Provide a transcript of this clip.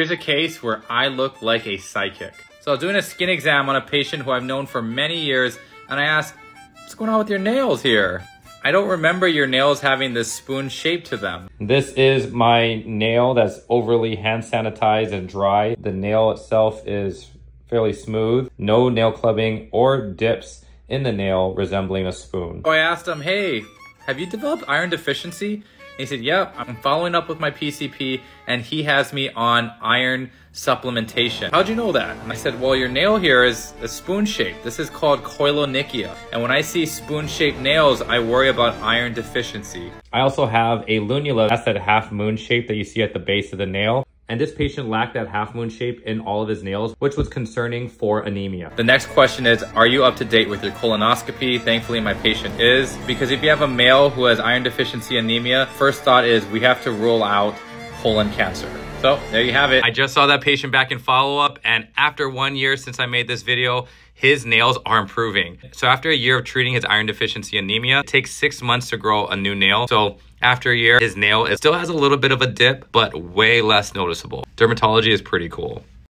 Here's a case where I look like a psychic. So I was doing a skin exam on a patient who I've known for many years, and I asked, what's going on with your nails here? I don't remember your nails having this spoon shape to them. This is my nail that's overly hand sanitized and dry. The nail itself is fairly smooth, no nail clubbing or dips in the nail resembling a spoon. So I asked him, hey, have you developed iron deficiency? He said, yep, I'm following up with my PCP and he has me on iron supplementation. How'd you know that? And I said, well, your nail here is a spoon shape. This is called koilonychia. And when I see spoon shaped nails, I worry about iron deficiency. I also have a lunula, that's that half moon shape that you see at the base of the nail and this patient lacked that half moon shape in all of his nails, which was concerning for anemia. The next question is, are you up to date with your colonoscopy? Thankfully, my patient is, because if you have a male who has iron deficiency anemia, first thought is we have to rule out colon cancer. So there you have it. I just saw that patient back in follow-up and after one year since I made this video, his nails are improving. So after a year of treating his iron deficiency anemia, it takes six months to grow a new nail. So after a year, his nail it still has a little bit of a dip, but way less noticeable. Dermatology is pretty cool.